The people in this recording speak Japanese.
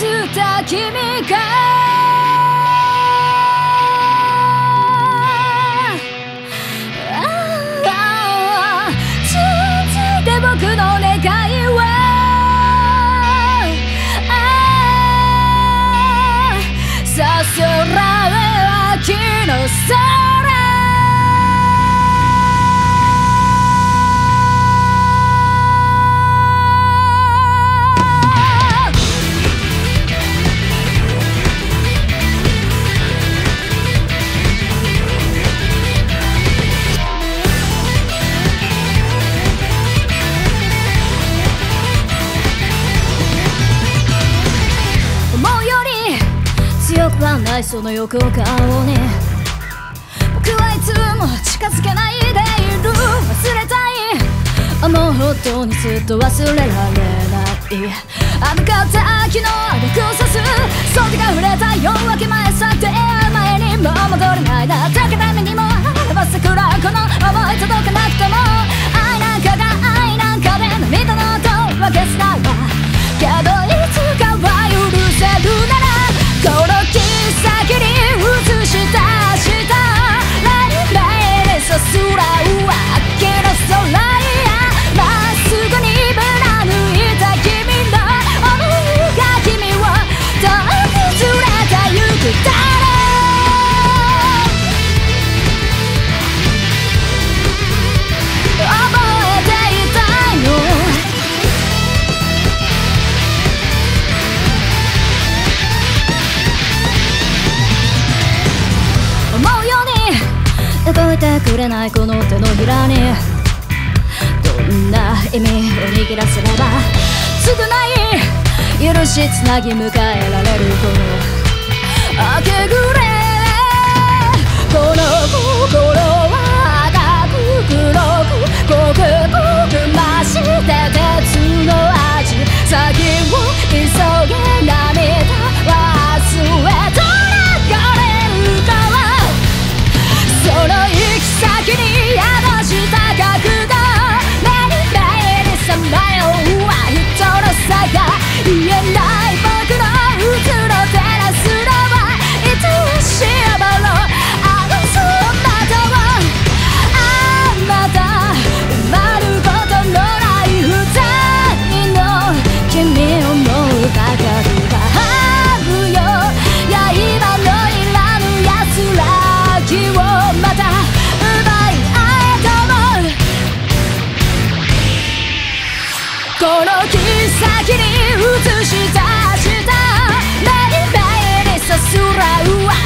した君がああ信じて僕の願いはああさすられ秋の空いその横顔に僕はいつも近づけないでいる忘れたい。思うほどにずっと忘れられない。あの方昨日歩く刺す。袖が触れた夜明け前さ出会う前にも戻れない。なだけためにもあば桜動いてくれないこの手のひらに。どんな意味を握らせれば償い許しつなぎ迎えられるこの明け暮れ。この木先に映し出した何前にさすらうわ。